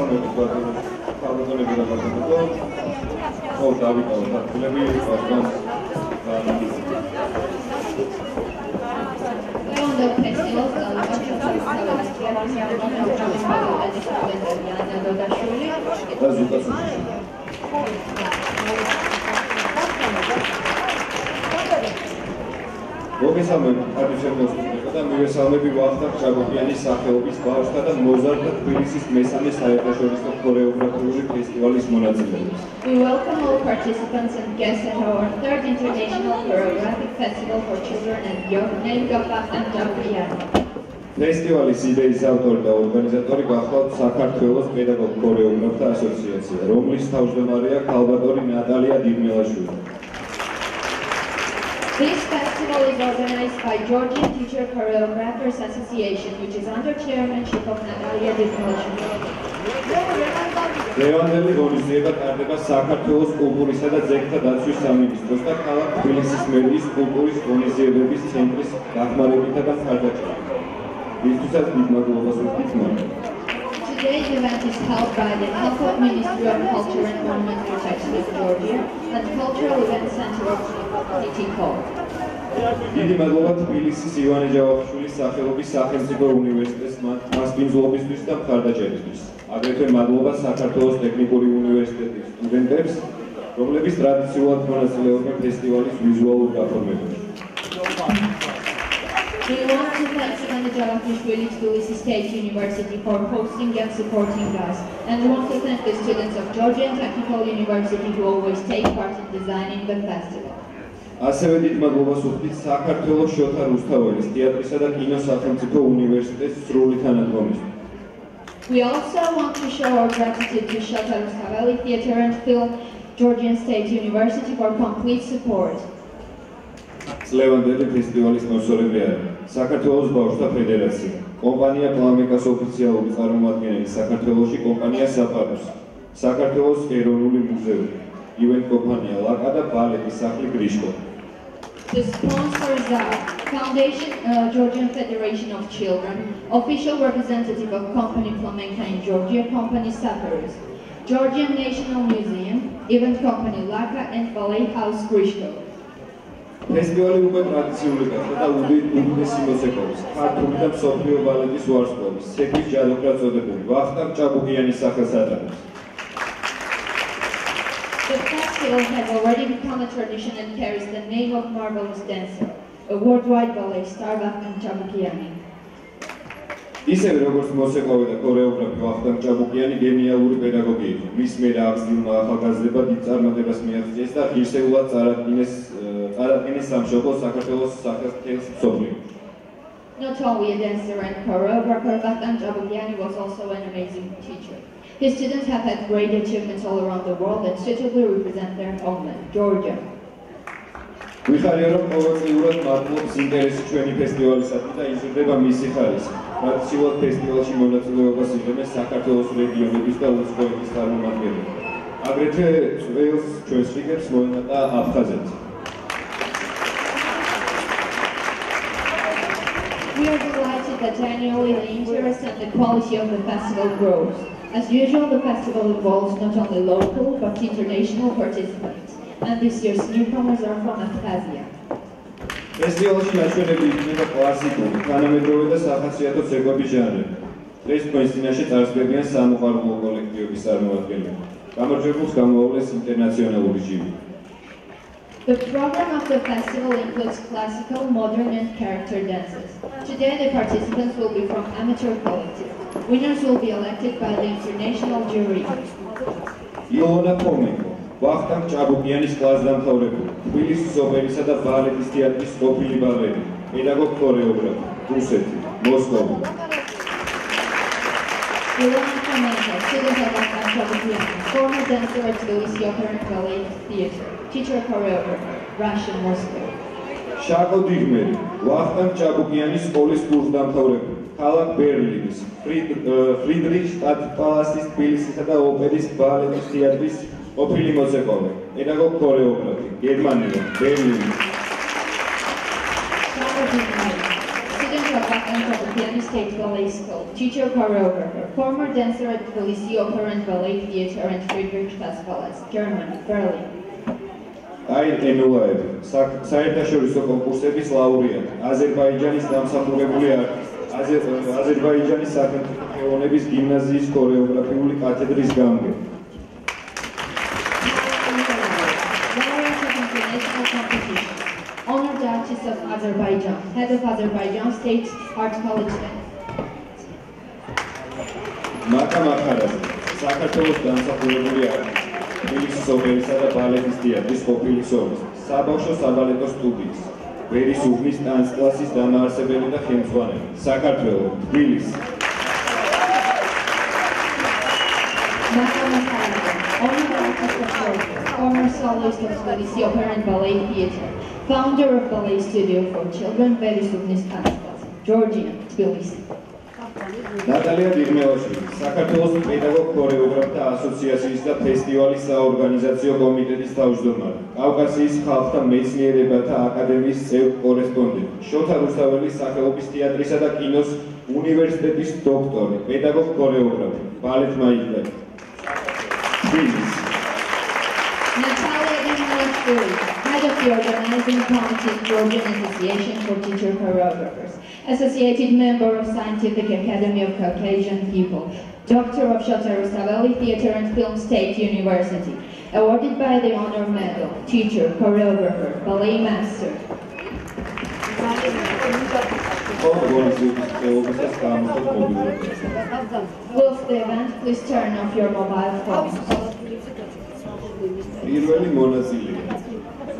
მოგესალმებით ბატონო ქალბატონები და ბატონო. ხო დაწილები ბატონ On the festival, uh, და ზუკას მოგესალმებით სტუდენტებო და მივესალმები ვახტანგ ჭაბუკიანის სახელობის ბავშვთა და მოზარდ და თბილისის მესამე საერთაშორისო ქორეოგრაფიული ფესტივალის მონაწილეებს. We welcome all participants and guests at our third International Choreographic Festival for Children and Young named Gafak and Jabriani. ფესტივალის იდეის ავტორი და ორგანიზატორი გახლავთ საქართველოს პედაგოგ ქორეოგრაფთა ასოციაცია, რომლის თავმჯდომარეა ქალბატონი ნატალია დიმელაშვილი. This festival is organized by Georgian Teacher Choreographers Association, which is under chairmanship of Natalia Dizmilashvili. ლევანდელი ღონისძიება ტარდება საქართველოს კულტურისა და ძეგლთა დაცვის სამინისტროს და ქალაქ თბილისის მერიის კულტურის ღონისძიებების ცენტრის დახმარებითა და მხარდაჭერით. მისთვის დიდ მადლობას ვუხდით მათ. Today's event is held by the Helpful Ministry of Culture and Monument Protection of Georgia and Cultural Event Center of TTCO. დიდი მადლობა თბილისის ივანე ჯავახიშვილის სახელობის სახელმწიფო უნივერსიტეტს მათ მასპინძლობისთვის და მხარდაჭერისთვის. აგრეთვე მადლობა საქართველოს ტექნიკური უნივერსიტეტის სტუდენტებს, რომლებიც ტრადიციულად მონაწილეობენ ფესტივალის ვიზუალურ გაფორმებაში. We want to thank Ivana Jalakishvili Tbilisi State University for hosting and supporting us. And we want to thank the students of Georgian Technical University who always take part in designing the festival. ასევე დიდ მადლობას ვუხდით საქართველოს შოთა რუსთაველის თეატრისა და კინოს სახელმწიფო უნივერსიტეტის სრული თანადგომისთვის. We also want to show our gratitude to Shota Rustaveli Theatre and Film Georgian State University for complete support. წლევანდელი ფესტივალის მოსწორები არის საქართველოს ბავშვთა ფედერაცია, კომპანია პლამეკას ოფიციალური წარმომადგენელი საქართველოში კომპანია საფაროს, საქართველოს ეროვნული მუზეუმი, ივენტ კომპანია ლაკა და ბალეტის სახლი გრიშკო. The sponsors are Foundation uh, Georgian Federation of Children, official representative of Company Flamenca in Georgia, Company Safaris, Georgian National Museum, event company Laka and Ballet House Grishko. ფესტივალი უკვე ტრადიციული გახდა და უდიდ უდიდესი მოცეკვავის, ქართული და მსოფლიო ბალეტის ვარსკვლავის, ცეკვის ჯადოქრად წოდებული ვახტანგ ჭაბუკიანის სახელს ატარებს. The festival has already become a tradition and carries the name of marvelous dancer, a worldwide ballet star Vakhtang Chabukiani. ისევე როგორც მოცეკვავი და ქორეოგრაფი ვახტანგ ჭაბუკიანი გენიალური პედაგოგი იყო. მის მიერ აღზრდილმა ახალგაზრდება დიდ წარმატებას მიაღწიეს და ღირსეულად წარადგინეს წარადგინეს სამშობლო საქართველოს სახელმწიფოს სოფლიო. Not only a dancer and choreographer, Vakhtang Chabukiani was also an amazing teacher. His students have had great achievements all around the world that suitably represent their homeland, Georgia. ვიხარია რომ ყოველწლიურად მართლობს ინტერესი ჩვენი ფესტივალისადმი და იზრდება მისი ხარისხი. ტრადიციულად ფესტივალში მონაწილეობას იღებენ საქართველოს რეგიონების და უცხოეთის წარმომადგენლები. აგრეთვე წველს ჩვენს რიგებს მოემატა აფხაზეთი. We are delighted that annually the interest and the quality of the festival grows. As usual, the festival involves not only local but international participants. And this year's newcomers are from Abkhazia. ფესტივალში ნაჩვენები იქნება კლასიკური, თანამედროვე და სახასიათო ცეკვების ჟანრები. დღეს თქვენს წინაშე წარსდგებიან სამოყვარულო კოლექტივების წარმომადგენლები. გამარჯვებულს გამოავლეს ინტერნაციონალური ჟირი. The program of the festival includes classical, modern, and character dances. Today, the participants will be from amateur collective. Winners will be elected by the international jury. იონა ფომენკო, ვახტანგ ჭაბუკიანის კლასს დამთავრებული, თბილისის ოპერისა და ბალეტის თეატრის ყოფილი ბალერი, პედაგოგ ქორეოგრაფი, რუსეთი, მოსკოვი. Ilona Fomenko, student of Vakhtang Chabukiani, former dancer at Tbilisi Opera and Ballet Theatre, Teacher choreographer, Russian Moscow. შაკო დიღმერი, ვახტანგ ჭაბუკიანის სკოლის კურს დამთავრებული, ქალაქ ბერლინის, ფრიდრიხშტადტ პალასის თბილისისა და ოპერის ბალეტის თეატრის ყოფილი მოცეკვავე, პედაგოგ ქორეოგრაფი, გერმანია, ბერლინი. Sara Dingmari, student of Vakhtang Chabukiani State Ballet School, teacher choreographer, former dancer at Tbilisi Opera and Ballet Theatre and Friedrichstadt Ballet, Germany, Berlin. აი ენულაევი, საკ- საერთაშორისო კონკურსების ლაურეატი, აზერბაიჯანის დამსახურებული არტისტი, აზერბაიჯანის სახელმწიფო ხელოვნების გიმნაზიის ქორეოგრაფიული კათედრის გამგე. Laureate of international competition. Honored Artist of Azerbaijan, head of Azerbaijan State Art College. მაკა მახარაძე, საქართველოს დამსახურებული არტისტი, თბილისის ოპერისა და ბალეტის თეატრის ყოფილი სოლისტი, საბავშვო საბალეტო სტუდიის, ვერის უბნის ტანს კლასის დამაარსებელი და ხელმძღვანელი, საქართველოს, თბილისი. Former soloist of Tbilisi Opera and Ballet Theatre, founder of Ballet Studio for Children, Verisubnis Kanskas, Georgia, Tbilisi. ნატალია დირმელაშვილი, საქართველოს პედაგოგ ქორეოგრაფთა ასოციაციის და ფესტივალის საორგანიზაციო კომიტეტის თავმჯდომარე, კავკასიის ხალხთა მეცნიერებათა აკადემიის წევრი კორესპონდენტი, შოთა რუსთაველის სახელობის თეატრისა და კინოს უნივერსიტეტის დოქტორი, პედაგოგ ქორეოგრაფი, ბალეტმაისტერი. თბილისი Natalia Ignatova, head of the organizing committee Georgian Association for Teacher Choreographers, associated member of Scientific Academy of Caucasian People, doctor of Shota Rustaveli Theatre and Film State University, awarded by the Honor Medal, teacher, choreographer, ballet master. კონგოლიზების თეორიას გამოხატ მობილურობას. With the event, please turn off your mobile phones. პირველი მონაწილეა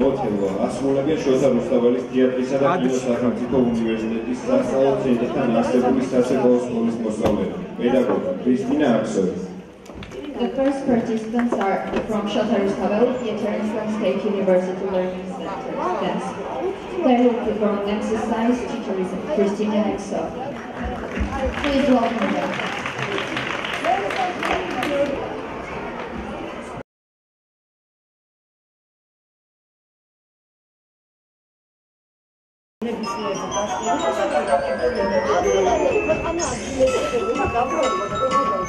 მოთელვა ასრულებენ შოთა რუსთაველის თეატრისა და კინოს სახელმწიფო უნივერსიტეტის სასწავლო ცენტრთან არსებული სასწავლო სკოლის მოსწავლეები პედაგოგი ქრისტინა აქსოვი The first participants are from Shota Rustaveli Theatre and State University Learning Center, dance. They will perform exercise teacher is Christina Exo. Please welcome them. 啊，对对对，他们啊，对对对，我们家不弄这个。